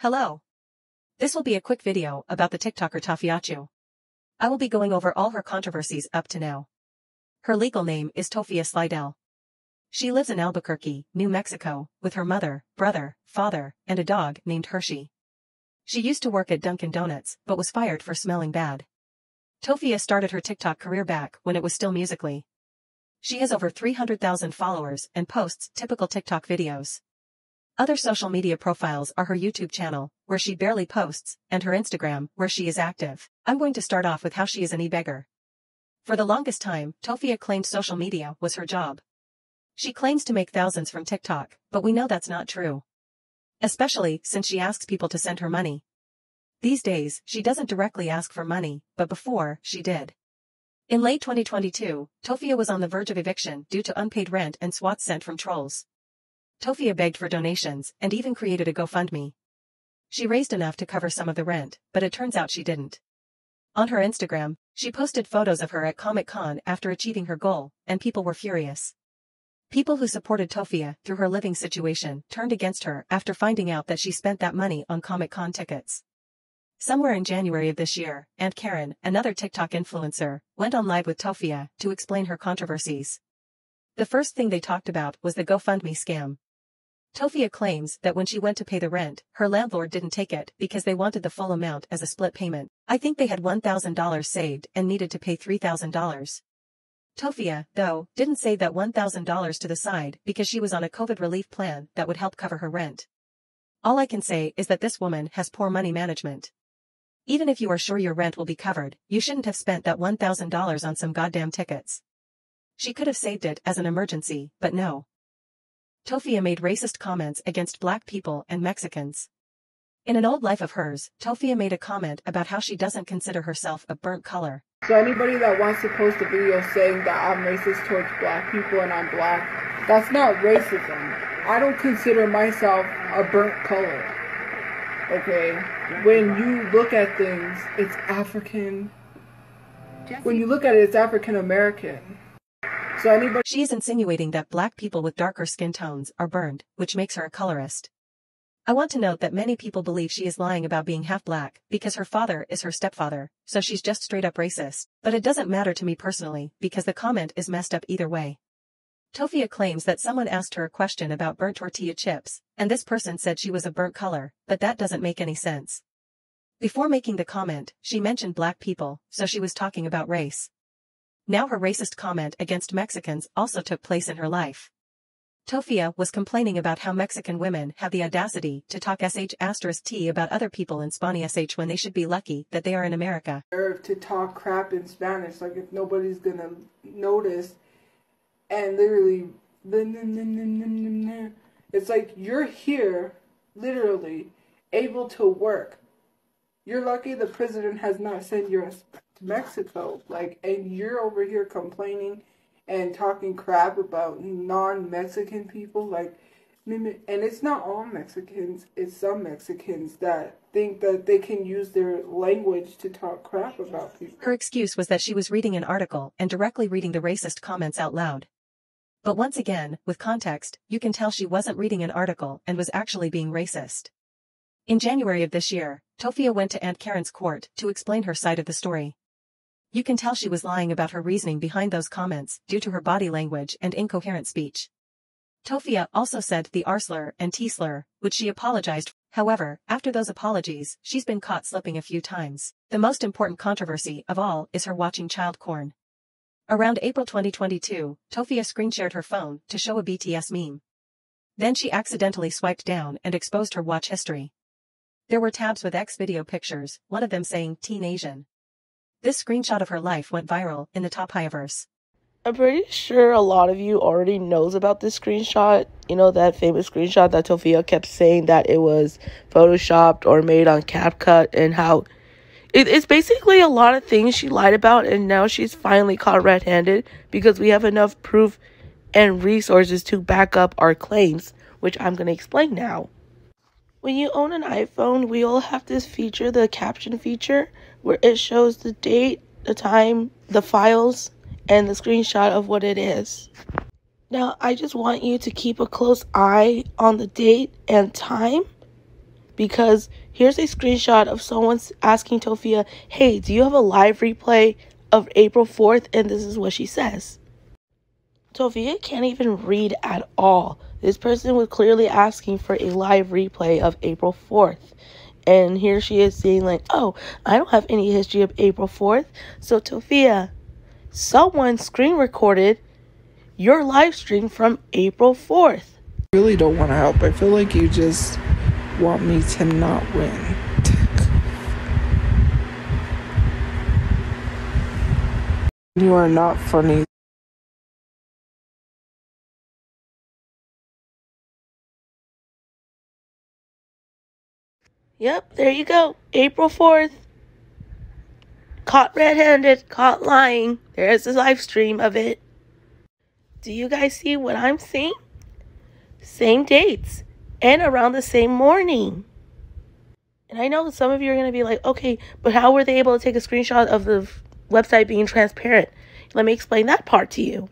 Hello. This will be a quick video about the TikToker Tophiachu. I will be going over all her controversies up to now. Her legal name is Tophia Slydell. She lives in Albuquerque, New Mexico, with her mother, brother, father, and a dog named Hershey. She used to work at Dunkin' Donuts, but was fired for smelling bad. Tophia started her TikTok career back when it was still Musical.ly. She has over 300,000 followers and posts typical TikTok videos. Other social media profiles are her YouTube channel, where she barely posts, and her Instagram, where she is active. I'm going to start off with how she is an e-beggar. For the longest time, Tophia claimed social media was her job. She claims to make thousands from TikTok, but we know that's not true. Especially since she asks people to send her money. These days, she doesn't directly ask for money, but before, she did. In late 2022, Tophia was on the verge of eviction due to unpaid rent and swats sent from trolls. Tophia begged for donations and even created a GoFundMe. She raised enough to cover some of the rent, but it turns out she didn't. On her Instagram, she posted photos of her at Comic-Con after achieving her goal, and people were furious. People who supported Tophia through her living situation turned against her after finding out that she spent that money on Comic-Con tickets. Somewhere in January of this year, Aunt Karen, another TikTok influencer, went on live with Tophia to explain her controversies. The first thing they talked about was the GoFundMe scam. Tophia claims that when she went to pay the rent, her landlord didn't take it because they wanted the full amount as a split payment. I think they had $1,000 saved and needed to pay $3,000. Tophia, though, didn't save that $1,000 to the side because she was on a COVID relief plan that would help cover her rent. All I can say is that this woman has poor money management. Even if you are sure your rent will be covered, you shouldn't have spent that $1,000 on some goddamn tickets. She could have saved it as an emergency, but no. Tophia made racist comments against black people and Mexicans. In an old life of hers, Tophia made a comment about how she doesn't consider herself a burnt color. So anybody that wants to post a video saying that I'm racist towards black people and I'm black, that's not racism. I don't consider myself a burnt color. Okay? When you look at things, it's African. When you look at it, it's African American. So anybody She is insinuating that black people with darker skin tones are burned, which makes her a colorist. I want to note that many people believe she is lying about being half black because her father is her stepfather, so she's just straight up racist. But it doesn't matter to me personally because the comment is messed up either way. Tophia claims that someone asked her a question about burnt tortilla chips, and this person said she was a burnt color, but that doesn't make any sense. Before making the comment, she mentioned black people, so she was talking about race. Now her racist comment against Mexicans also took place in her life. Tophia was complaining about how Mexican women have the audacity to talk sh asterisk t about other people in Spanish sh when they should be lucky that they are in America. to talk crap in Spanish, like if nobody's gonna notice, and literally, it's like you're here, literally, able to work. You're lucky the president has not sent you to Mexico. Like, and you're over here complaining and talking crap about non-Mexican people. Like, and it's not all Mexicans. It's some Mexicans that think that they can use their language to talk crap about people. Her excuse was that she was reading an article and directly reading the racist comments out loud. But once again, with context, you can tell she wasn't reading an article and was actually being racist. In January of this year, Tophia went to Aunt Karen's court to explain her side of the story. You can tell she was lying about her reasoning behind those comments due to her body language and incoherent speech. Tophia also said the R slur and T slur, which she apologized. However, after those apologies, she's been caught slipping a few times. The most important controversy of all is her watching child porn. Around April 2022, Tophia screen-shared her phone to show a BTS meme. Then she accidentally swiped down and exposed her watch history. There were tabs with X video pictures, one of them saying Teen Asian. This screenshot of her life went viral in the Tophiverse. I'm pretty sure a lot of you already knows about this screenshot. You know that famous screenshot that Tophia kept saying that it was photoshopped or made on CapCut and how it, it's basically a lot of things she lied about and now she's finally caught red-handed because we have enough proof and resources to back up our claims, which I'm going to explain now. When you own an iPhone, we all have this feature, the caption feature, where it shows the date, the time, the files, and the screenshot of what it is. Now, I just want you to keep a close eye on the date and time because here's a screenshot of someone asking Tophia, hey, do you have a live replay of April 4th? And this is what she says. Tophia can't even read at all. This person was clearly asking for a live replay of April 4th. And here she is saying, like, oh, I don't have any history of April 4th. So, Tophia, someone screen recorded your live stream from April 4th. I really don't want to help. I feel like you just want me to not win. you are not funny. Yep, there you go. April 4th. Caught red handed, caught lying. There's a live stream of it. Do you guys see what I'm seeing? Same dates and around the same morning. And I know some of you are going to be like, okay, but how were they able to take a screenshot of the website being transparent? Let me explain that part to you.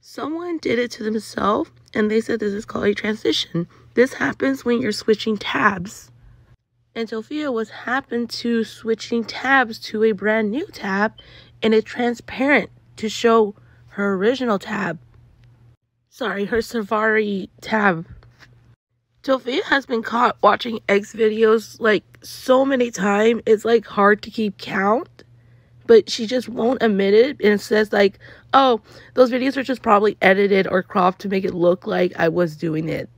Someone did it to themselves and they said this is called a transition. This happens when you're switching tabs. And Sophia was happened to switching tabs to a brand new tab and it's transparent to show her original tab. Sorry, her Safari tab. Sophia has been caught watching X videos like so many times, it's like hard to keep count. But she just won't admit it and says like, oh, those videos are just probably edited or cropped to make it look like I was doing it.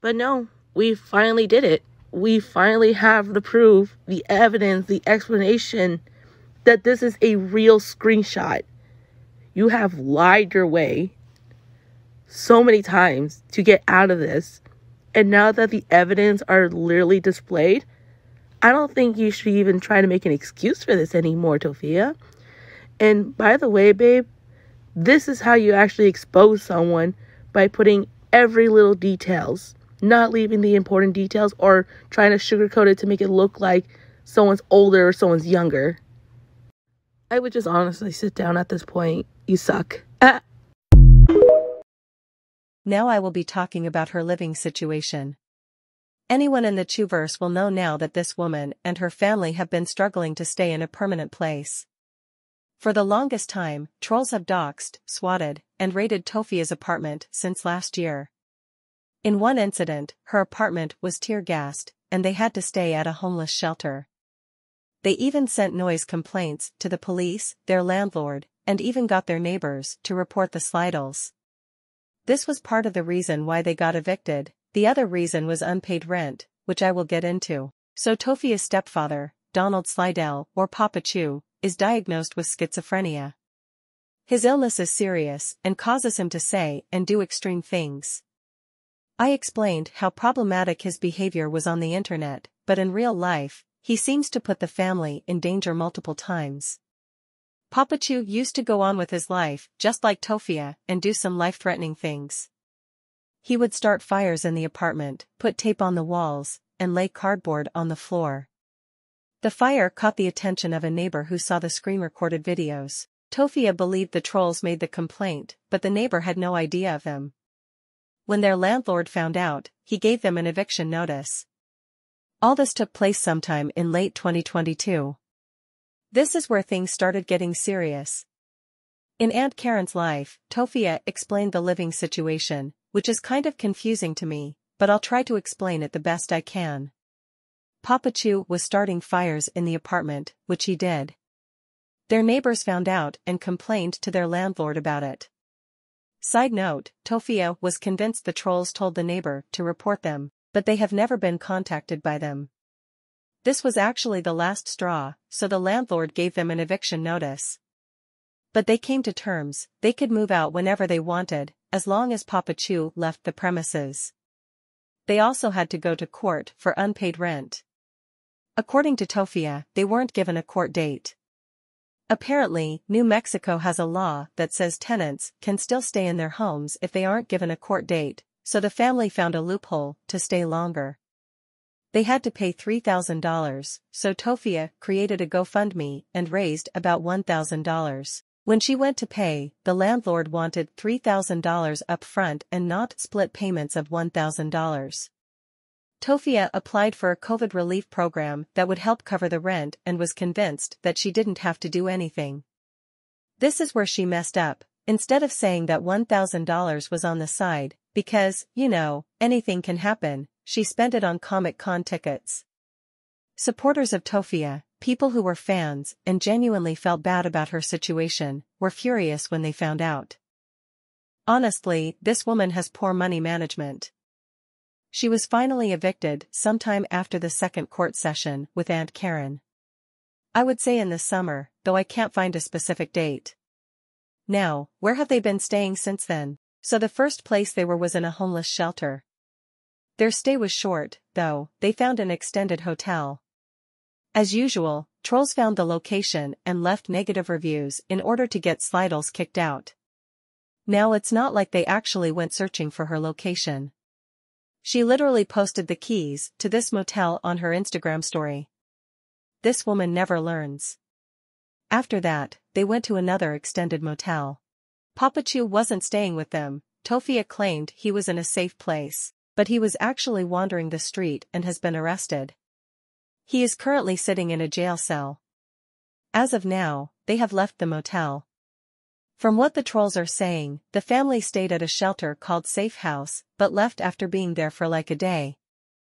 But no, we finally did it. We finally have the proof, the evidence, the explanation that this is a real screenshot. You have lied your way so many times to get out of this. And now that the evidence are literally displayed, I don't think you should even try to make an excuse for this anymore, Tophia. And by the way, babe, this is how you actually expose someone by putting every little details, not leaving the important details or trying to sugarcoat it to make it look like someone's older or someone's younger. I would just honestly sit down at this point. You suck. Ah. Now I will be talking about her living situation. Anyone in the Chuverse will know now that this woman and her family have been struggling to stay in a permanent place. For the longest time, trolls have doxed, swatted, and raided Tophia's apartment since last year. In one incident, her apartment was tear-gassed, and they had to stay at a homeless shelter. They even sent noise complaints to the police, their landlord, and even got their neighbors to report the Slydells. This was part of the reason why they got evicted, the other reason was unpaid rent, which I will get into. So Tophia's stepfather, Donald Slydell, or Papa Chu, is diagnosed with schizophrenia. His illness is serious and causes him to say and do extreme things. I explained how problematic his behavior was on the internet, but in real life, he seems to put the family in danger multiple times. Papa Chu used to go on with his life, just like Tophia, and do some life-threatening things. He would start fires in the apartment, put tape on the walls, and lay cardboard on the floor. The fire caught the attention of a neighbor who saw the screen-recorded videos. Tophia believed the trolls made the complaint, but the neighbor had no idea of them. When their landlord found out, he gave them an eviction notice. All this took place sometime in late 2022. This is where things started getting serious. In Aunt Karen's life, Tophia explained the living situation, which is kind of confusing to me, but I'll try to explain it the best I can. Papa Chu was starting fires in the apartment, which he did. Their neighbors found out and complained to their landlord about it. Side note, Tophia was convinced the trolls told the neighbor to report them, but they have never been contacted by them. This was actually the last straw, so the landlord gave them an eviction notice. But they came to terms, they could move out whenever they wanted, as long as Papa Chu left the premises. They also had to go to court for unpaid rent. According to Tophia, they weren't given a court date. Apparently, New Mexico has a law that says tenants can still stay in their homes if they aren't given a court date, so the family found a loophole to stay longer. They had to pay $3,000, so Tophia created a GoFundMe and raised about $1,000. When she went to pay, the landlord wanted $3,000 up front and not split payments of $1,000. Tophia applied for a COVID relief program that would help cover the rent and was convinced that she didn't have to do anything. This is where she messed up, instead of saying that $1,000 was on the side, because, you know, anything can happen, she spent it on Comic Con tickets. Supporters of Tophia, people who were fans and genuinely felt bad about her situation, were furious when they found out. Honestly, this woman has poor money management. She was finally evicted sometime after the second court session with Aunt Karen. I would say in the summer, though I can't find a specific date. Now, where have they been staying since then? So the first place they were was in a homeless shelter. Their stay was short, though, they found an extended hotel. As usual, trolls found the location and left negative reviews in order to get Slydells kicked out. Now it's not like they actually went searching for her location. She literally posted the keys to this motel on her Instagram story. This woman never learns. After that, they went to another extended motel. Papachu wasn't staying with them, Tophia claimed he was in a safe place, but he was actually wandering the street and has been arrested. He is currently sitting in a jail cell. As of now, they have left the motel. From what the trolls are saying, the family stayed at a shelter called Safe House, but left after being there for like a day.